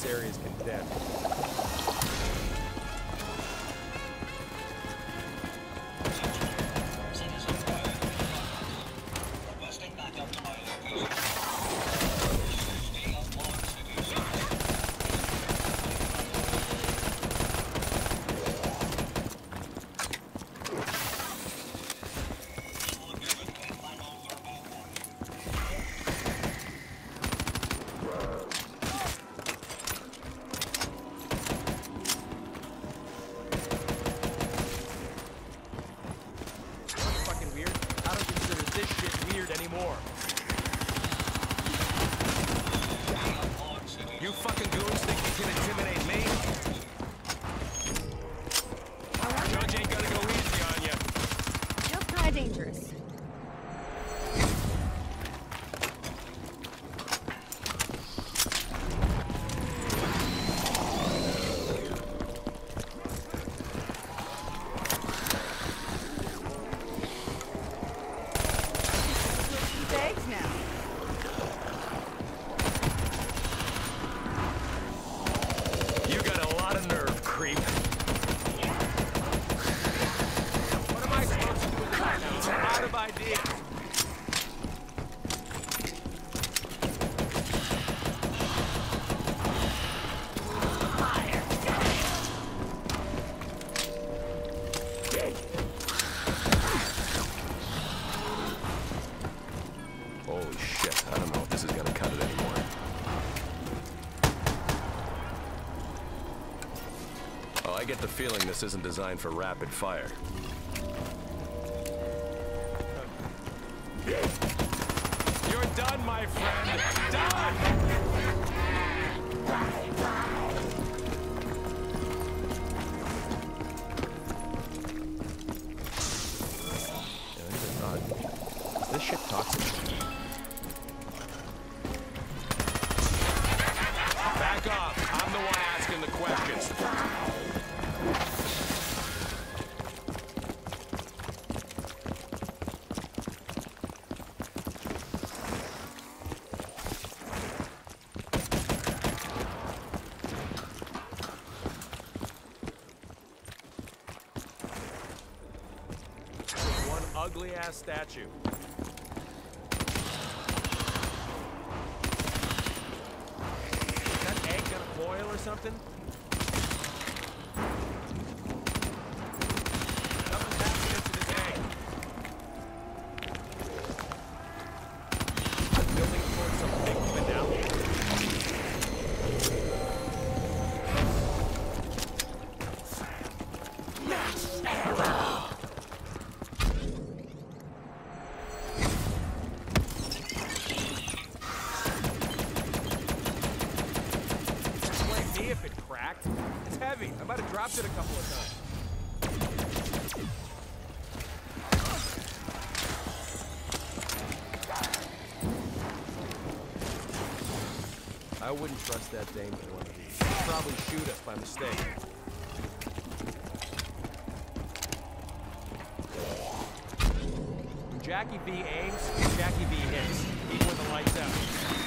This area is condemned. Feeling this isn't designed for rapid fire. You're done, my friend. Done! Yeah, these are odd. Is this shit toxic? Heavy. I might have dropped it a couple of times. I wouldn't trust that dame with one of these. She'd probably shoot us by mistake. When Jackie V aims, Jackie V hits, even with the lights out.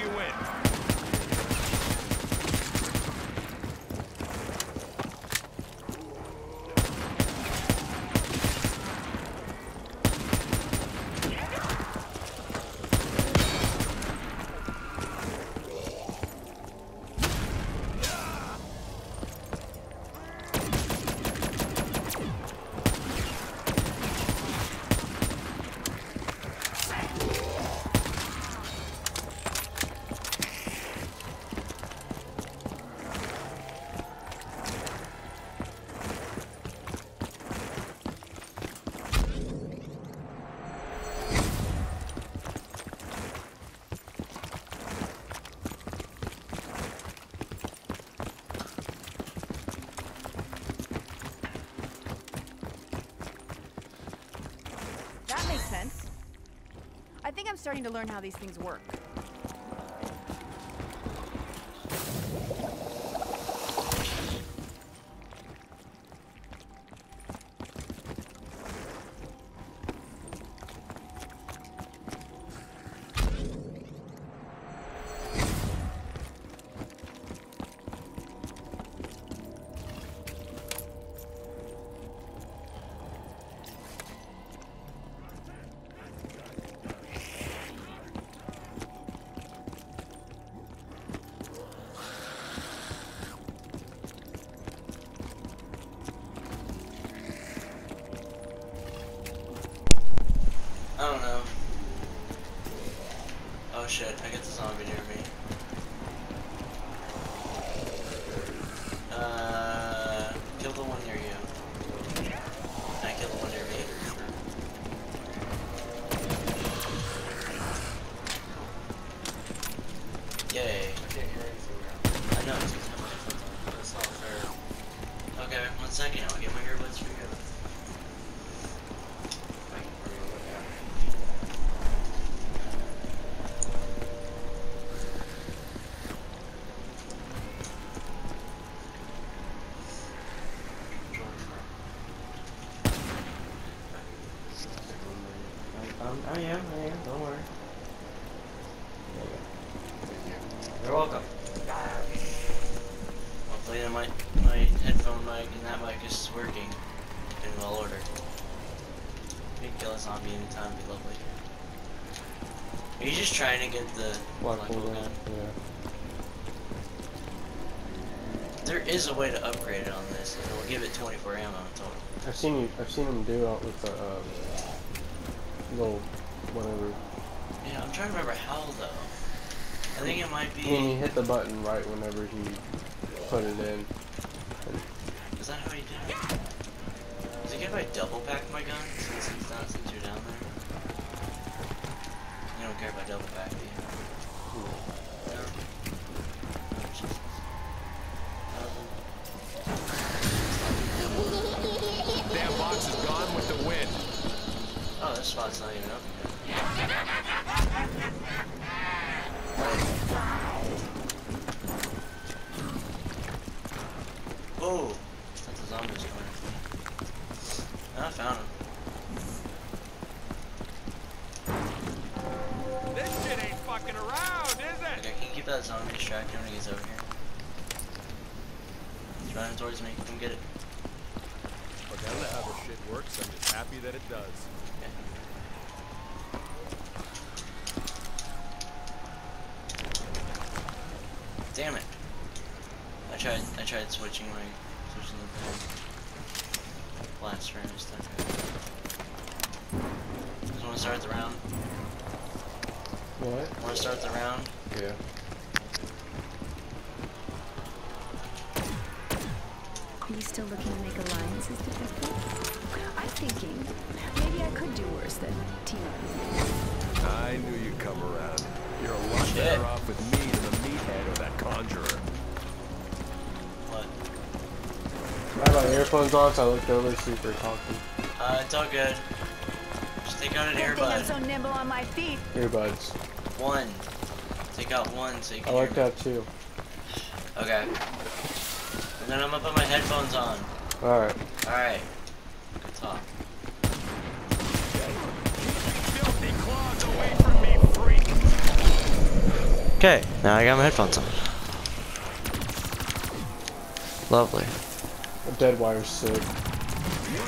You in. That makes sense. I think I'm starting to learn how these things work. I don't know. Oh shit, I get the zombie near me. Uh, kill the one near you. I kill the one near me. Yay. I know it's because my headphones on. That's not fair. Okay, one second, I'll get my earbuds for you. Um, I am, I am, don't worry. You're welcome. Hopefully my, my headphone mic and that mic is working in well order. We can kill a zombie anytime, be lovely. Are you just trying to get the Black black hole hole gun. gun? Yeah. There is a way to upgrade it on this, and it will give it 24 ammo total. I've seen you. I've seen him do it with the um, little whatever. Yeah, I'm trying to remember how though. I think it might be. mean, he hit the button right whenever he put it in. Is that how he did it? Is it good if I double pack my gun since he's not since you're down there? You don't care if I double you? No. Oh, Jesus. Damn box is gone with the wind. Oh, this spot's not even up yet. Oh, keep that zombie distracted when he gets over here? He's running towards me. Come get it. Look, I don't know how this shit works. I'm just happy that it does. Damn it. I tried I tried switching my switching the thing. Blast furnace thing. Just wanna start the round? What? Wanna start the round? Yeah. Are you still looking to make alliances, Detective? I'm thinking maybe I could do worse than team up. I knew you'd come around. You're a lot Shit. better off with me than the meathead or that conjurer. What? I had my earphones on, so I looked over to see if they're talking. Uh, it's all good. Just take out an Good thing I'm so nimble on my feet. Earbuds. One. Take out one so you I can like hear me. that too. Okay. And then I'm gonna put my headphones on. All right. Alright. Good talk. Filthy claws away from me, freak! Okay, now I got my headphones on. Lovely. The dead wire's sick.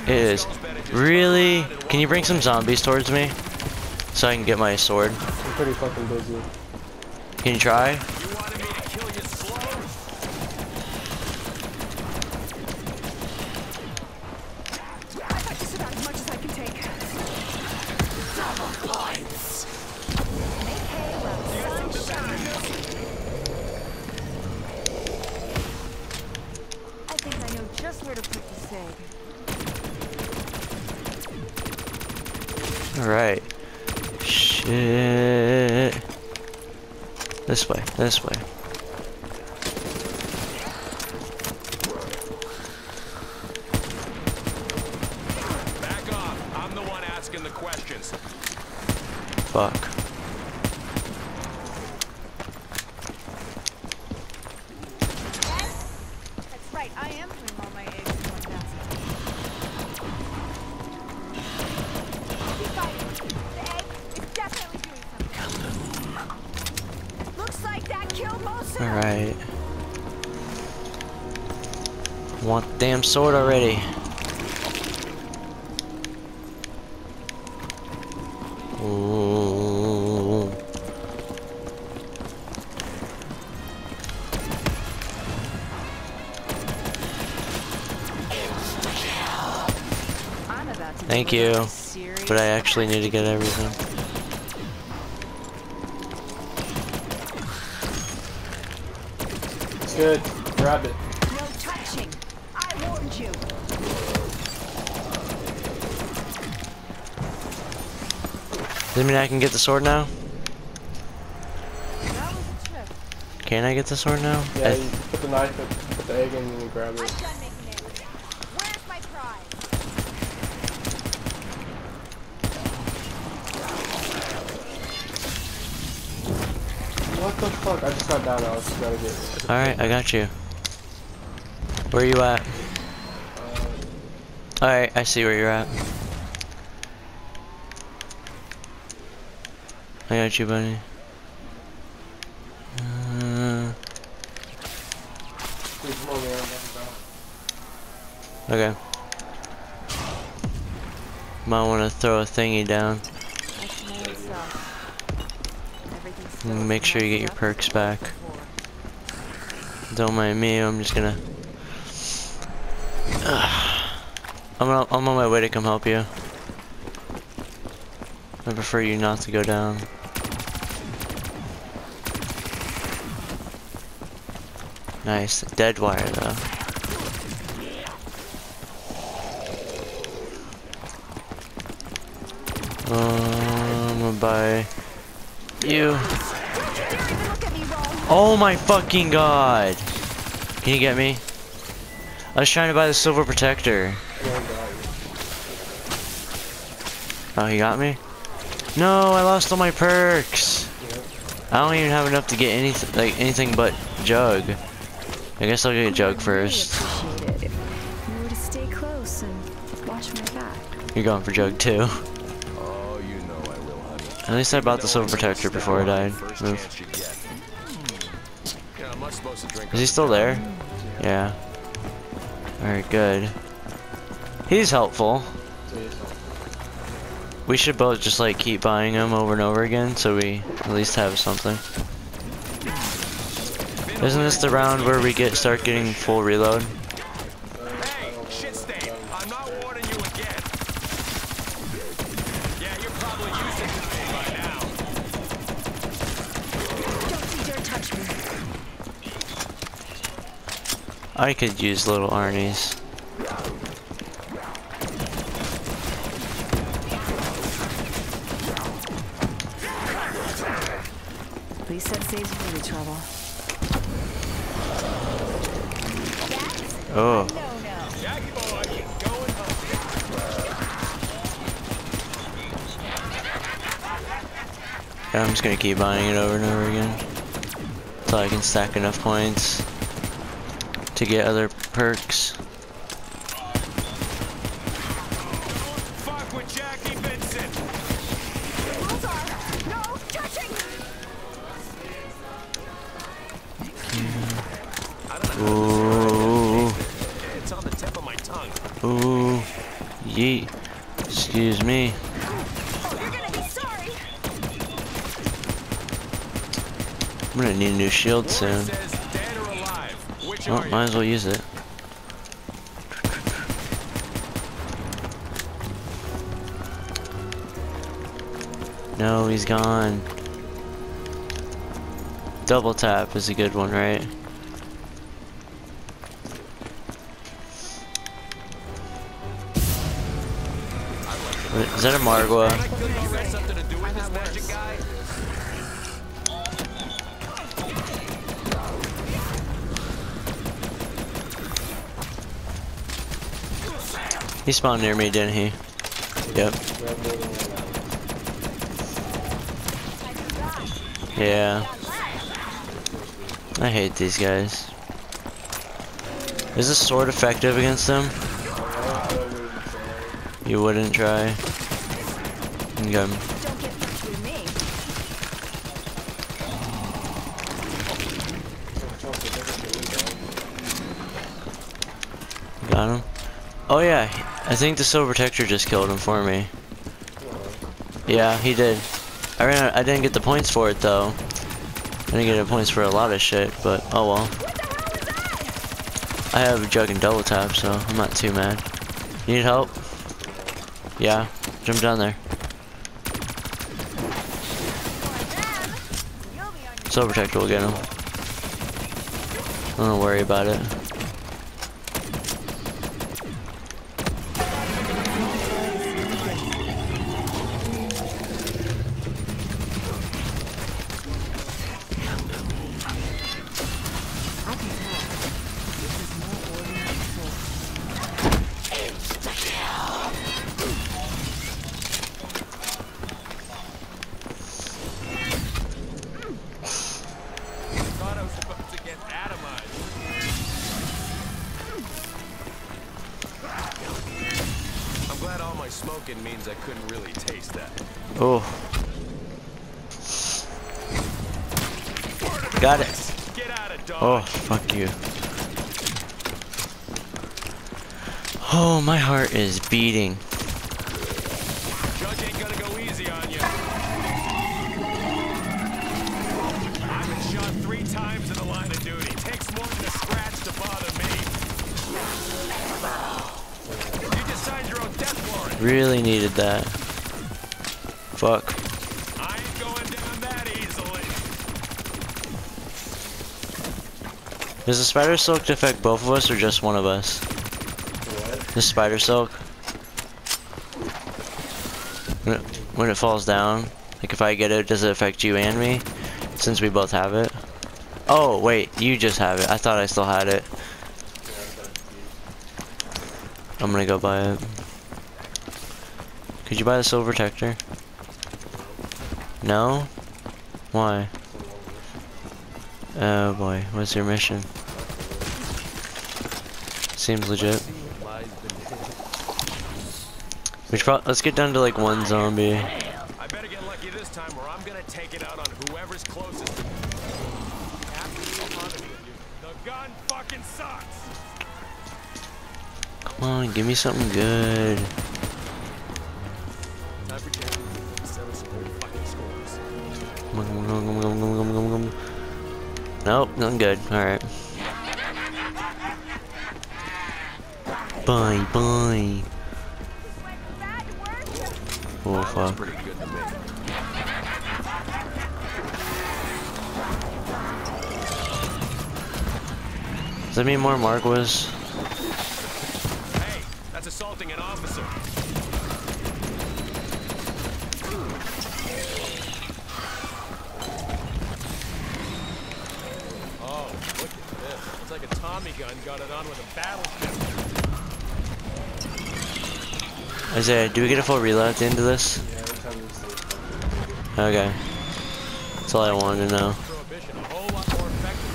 It is. Really? Can you bring some zombies towards me? So I can get my sword? I'm pretty fucking busy. Can you try? This way, damn sword already. Thank you. But I actually need to get everything. Good. Grab it. No touching. I warned you. Does that mean I can get the sword now? That was a trip. Can I get the sword now? Yeah, I- you put the knife, put the egg in, and grab it. done making it. Where's my prize? What the fuck? I just got down. I was just gotta get. Alright, I got you. Where are you at? Uh, Alright, I see where you're at. I got you, buddy. Uh, okay. Might want to throw a thingy down. Make sure you get your perks back. Don't mind me, I'm just gonna... I'm, I'm on my way to come help you. I prefer you not to go down. Nice. Dead wire, though. Um, I'm gonna buy you. Oh my fucking god! Can you get me? I was trying to buy the civil protector. Oh, he got me? No, I lost all my perks. I don't even have enough to get anything, like anything but jug. I guess I'll get a jug first. Really appreciate it if you were to stay close and watch my back. You're going for jug too. Oh, you know I will, honey. At least I bought the civil protector before I died. Move. chance you get. Hmm. Yeah, am I supposed to drink Is he still there? Yeah. Alright, good. He's helpful. We should both just like keep buying them over and over again so we at least have something. Isn't this the round where we get start getting full reload? Hey, shit stain. I'm not warning you again. Yeah, you're probably to it by now. Don't you dare touch me. I could use little Arnie's. At least that saves you the trouble. Oh, No, no. Jackie boy, going home. yeah, I'm just gonna keep buying it over and over again. Until I can stack enough points to get other perks. Shield soon. Oh, might as well use it. No, he's gone. Double tap is a good one, right? Is that a Margwa? I feel you had something to do with this magic guy. He spawned near me, didn't he? Yep. Yeah. I hate these guys. Is this sword effective against them? You wouldn't try? Okay. Got him. Oh yeah, I think the civil protector just killed him for me. Yeah, he did. I ran. out- I didn't get the points for it though. I didn't get the points for a lot of shit, but oh well. I have a jug and double tap, so I'm not too mad. Need help? Yeah, jump down there. Civil Protector will get him. Don't worry about it. Me. You just signed your own death warrant. Really needed that. Fuck. I ain't going down that easily. Does the spider silk affect both of us or just one of us? What? The spider silk? When it, when it falls down, like if I get it, does it affect you and me? Since we both have it? Oh, wait, you just have it. I thought I still had it. I'm gonna go buy it. Could you buy the civil protector? No? Why? Oh boy, what's your mission? Seems legit. We should let's get down to like one zombie. I better get lucky this time or I'm gonna take it out on whoever's closest to me. Have to be honest with you. The gun fucking sucks. Come on, give me something good. Time nothing good. Settle Bye, bye. went from bad to worse. Oh, fuck. pretty good to me. Does that mean more Margwas? Hey, that's assaulting an officer. Oh, look at this. It's like a Tommy gun got it on with a battleship. Isaiah, do we get a full reload at the end of this? Okay. That's all I wanted to know. Prohibition, a whole lot more effective.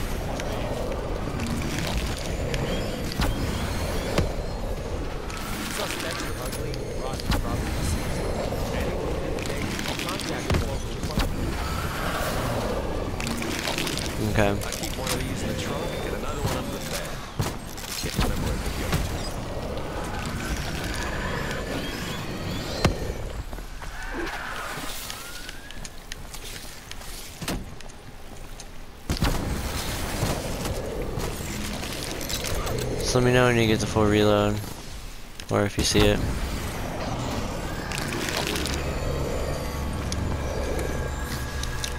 Suspects are ugly, rotten property seized. Anyone within the neighborhood, contact the local department. Okay. I keep one of these in the trunk and another one under the bed. Can't remember where I put the other two. Just let me know when you get the full reload. Or if you see it.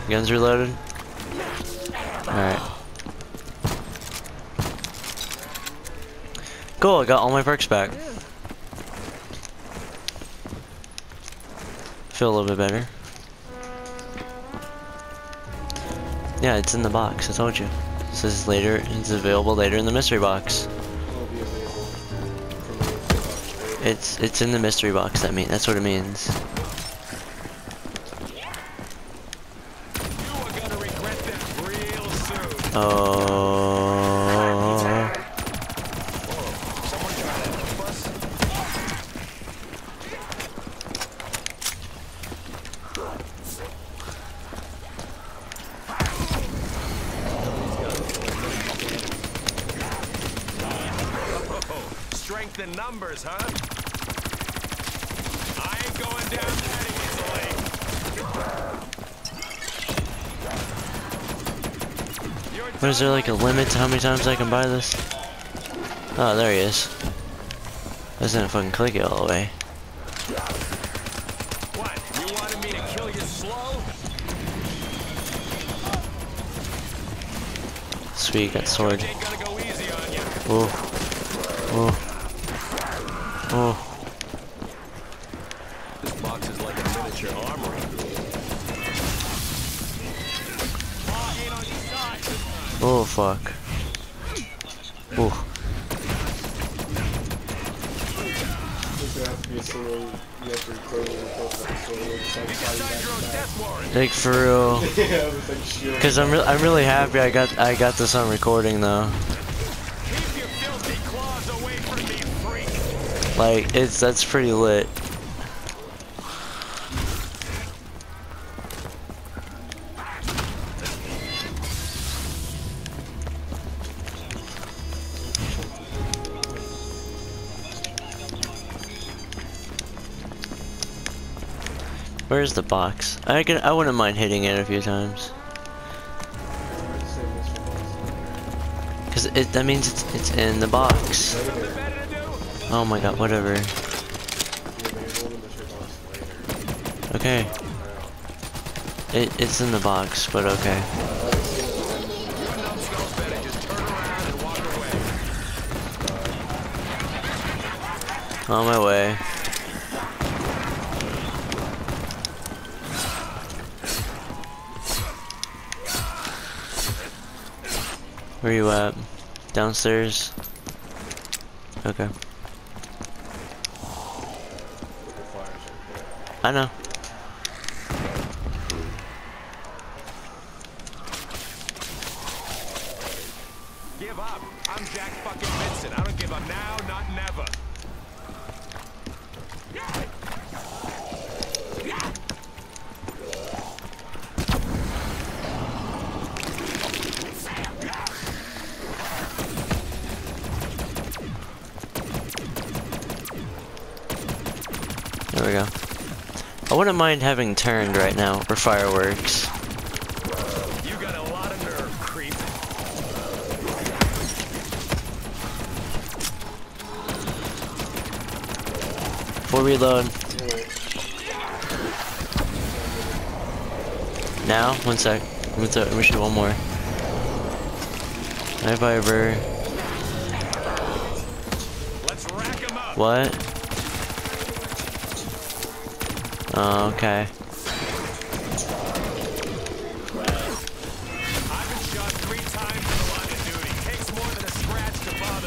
Guns reloaded? Alright. Cool, I got all my perks back. Feel a little bit better. Yeah, it's in the box, I told you. It says later, it's available later in the mystery box. It's it's in the mystery box. That mean that's what it means. You are gonna regret this real soon. Oh. Someone trying to help us? Oh, strength in numbers, huh? I ain't going down that easily. Your What is there like a limit to how many times I can buy this? Oh, there he is. Doesn't fucking click it all the way. Sweet, got sword. Oh. Oh. Oh. This box is like a miniature armory. Back fuck. warrant. Like, for real. to back. Yeah, it was like shit. Cause I'm, re I'm really happy I got I got this on recording though. Keep your filthy claws away from me, freak. Like it's that's pretty lit. Where's the box? I can I wouldn't mind hitting it a few times. Cause it that means it's it's in the box. Oh my god, whatever. Okay. It it's in the box, but okay. On my way. Where you at? Downstairs? Okay. I know. Give up. I'm Jack fucking Vincent. I don't give up now, not never. There we go. I wouldn't mind having turned right now for fireworks. You got a lot of nerve, creep. Full reload. Now, one sec. Th- let me shoot one more. Hi, Viber. Let's rack 'em up. What? Oh, okay. I've been shot three times in the line of duty. Takes more than a scratch to bother Oh,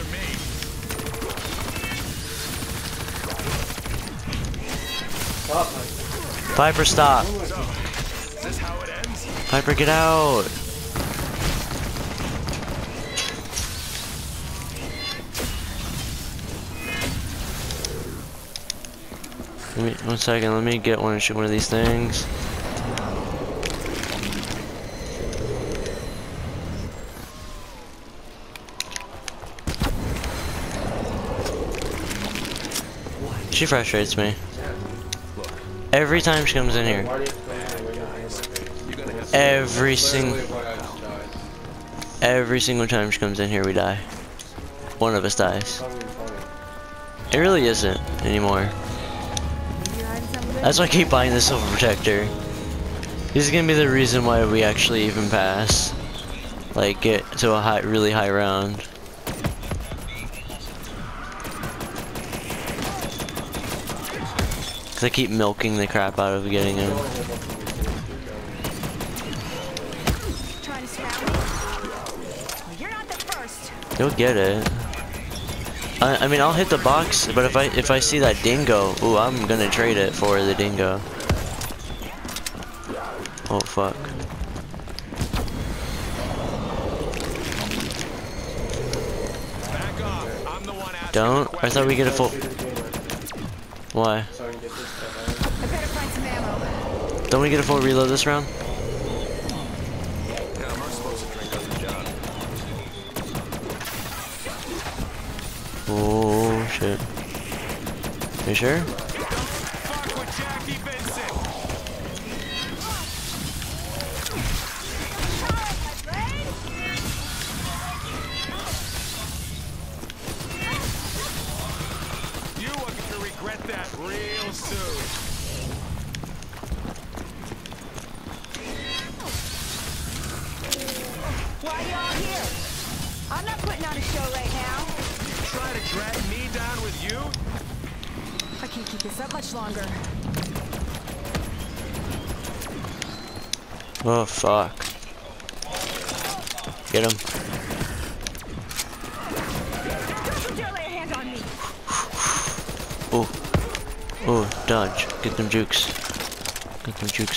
me. Stop, Piper, stop. Piper, get out. One second, let me get one and shoot one of these things. She frustrates me. Every time she comes in here. Every single every single time she comes in here we die. One of us dies. It really isn't anymore. That's why I keep buying the civil protector. This is gonna be the reason why we actually even pass. Like get to a high really high round. Cause I keep milking the crap out of getting him. Trying to surround me? Well, you're not the first. You'll get it. I, I mean, I'll hit the box, but if I if I see that dingo, ooh, I'm gonna trade it for the dingo. Oh fuck. Back off. I'm the one asking Don't. I thought we get a full. Why? So I can get this stuff out. I better find some ammo. Don't we get a full reload this round? Oh shit. You sure?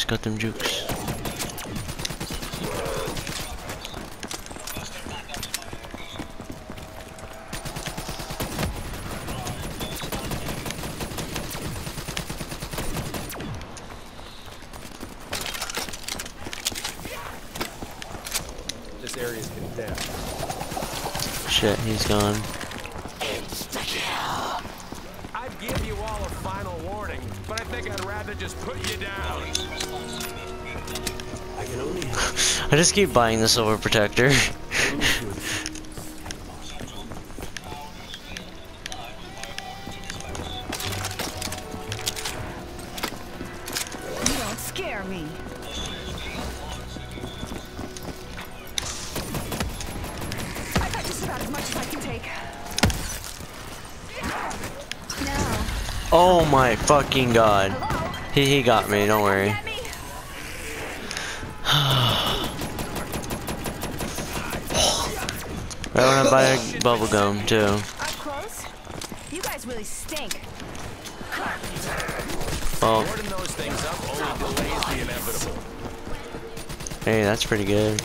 Jukes, got them jukes. This area is condemned. Shit, he's gone. I just keep buying the civil protector. You don't scare me. I got just about as much as I can take. Now, oh my fucking god. He, he got me, don't worry. Get me? Right when I buy bubble gum too. You guys really stink. Hey, that's pretty good.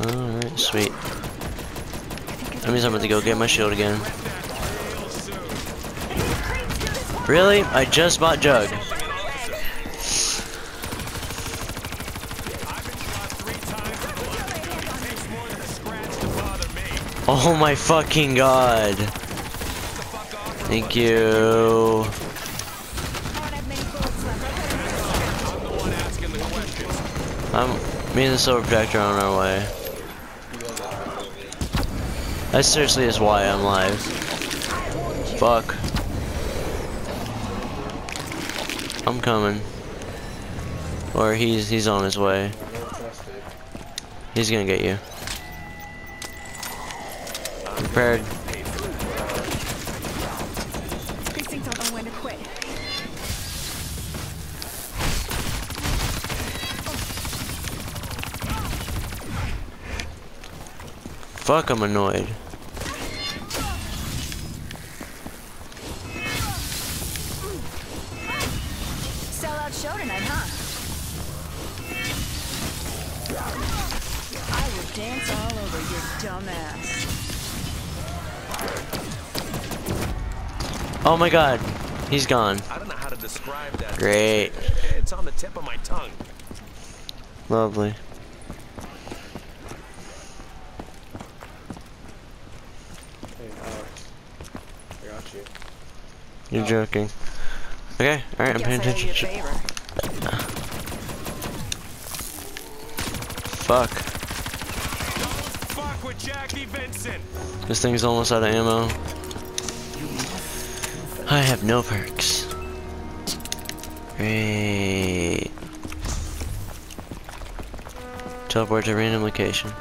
Alright, sweet. That means I'm about to go get my shield again. Really? I just bought Jug. I've been shot three times in blood. It takes more than a scratch to bother me. Oh my fucking god. Thank you. I'm me and the civil protector are on our way. That seriously is why I'm live. Fuck. I'm coming. Or he's he's on his way. He's gonna get you. Prepared. Precinct don't know when to quit. Fuck, I'm annoyed. Oh my god. He's gone. I don't know how to describe that. Great. It's on the tip of my tongue. Lovely. Hey, Alex. I got you. You're joking. Okay, alright, I'm paying Guess I owe you attention. Fuck. Fuck with Jackie Vincent. This thing's almost out of ammo. I have no perks. Great. Teleport to random location.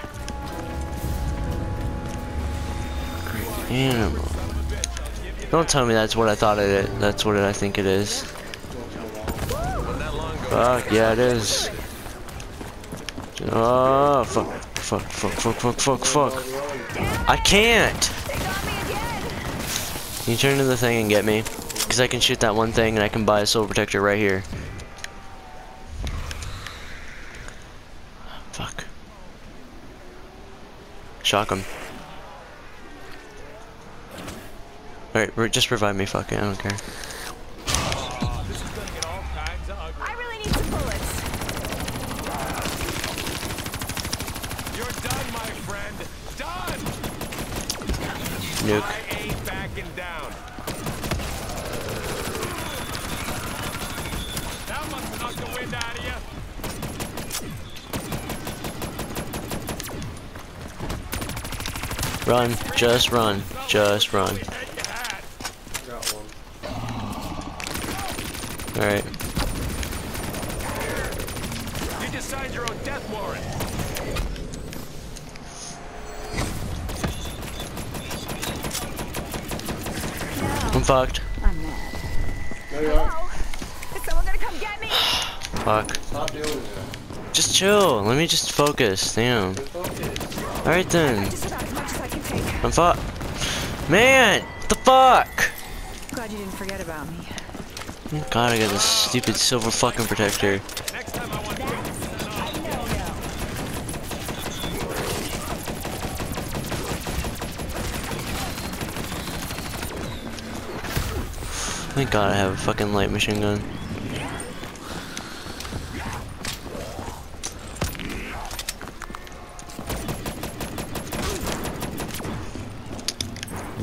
Animal. Don't tell me that's what I thought it is. That's what I think it is. Fuck, yeah it is. Oh, fuck, fuck, fuck, fuck, fuck, fuck, fuck. I can't! They got me again! Can you turn into the thing and get me? Because I can shoot that one thing and I can buy a civil protector right here. Fuck. Shock him. Alright, just revive me, fuck it, I don't care. Just run. Just run. Alright. You decide your own death warrant. I'm fucked. I'm mad. Fuck. Just chill. Let me just focus. Damn. Alright then. I'm fu- Man! What the fuck? Glad you didn't forget about me. God, I got this stupid civil fucking protector. Next time I want Thank God I have a fucking light machine gun.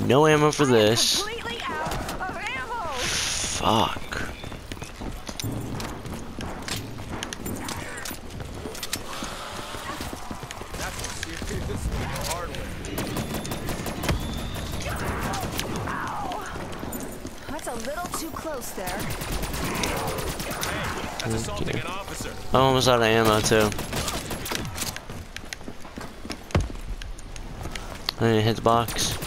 No ammo for this. Completely out of ammo. Fuck. That's a serious hard one. That's a little too close there. That's assaulting an officer. I'm almost out of ammo too. I need to hit the box.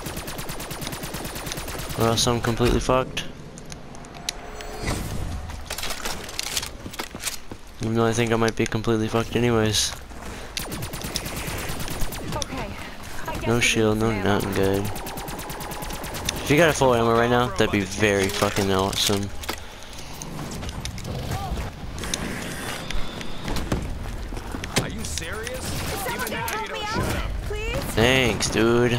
Or else I'm completely fucked. Even though I think I might be completely fucked anyways. Okay. No shield, no nothing good. If you got a full ammo right now, that'd be very fucking awesome. Are you serious? Someone Even gonna now you help me don't shut up. out? Please? Thanks, dude.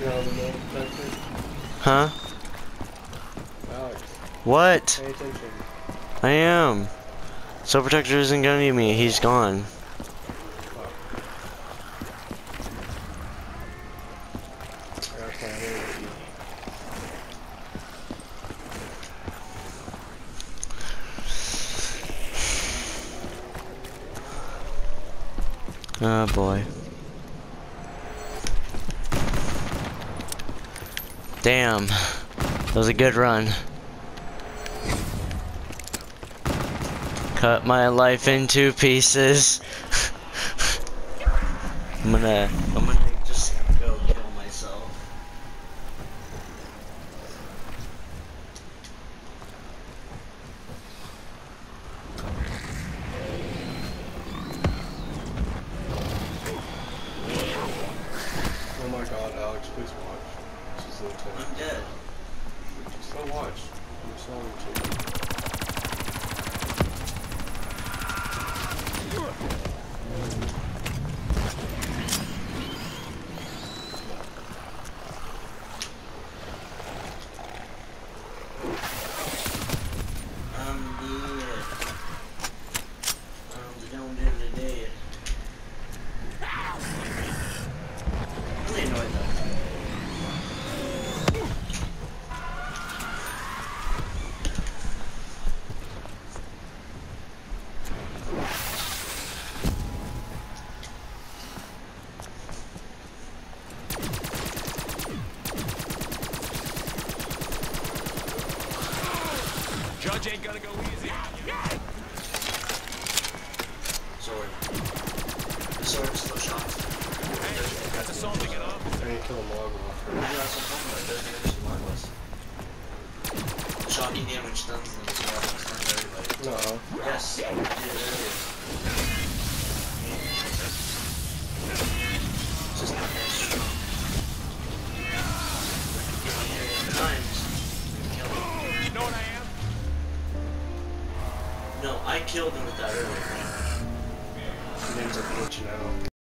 You're on the middle detector. Huh? Alex, What? I am. Civil Protector isn't gonna need me, he's gone. Oh boy. Damn. That was a good run. Cut my life into pieces. I'm gonna I'm gonna just go kill myself. Oh my god, Alex, please watch. This is intense. I'm dead. Just go watch. I'm telling you. I'm